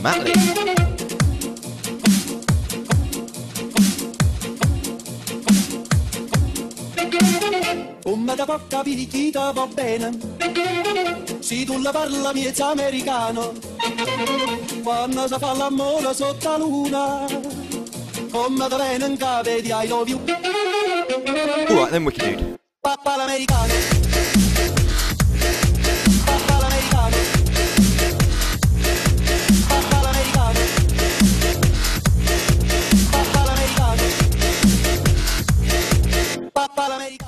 Marley. Come da chi ti va bene Se tu la parla miezza americano Quando si fa l'amore sotto la luna Come da bene in capo di I love you Alright then, Wicked Dude. Papà l'americano l'americano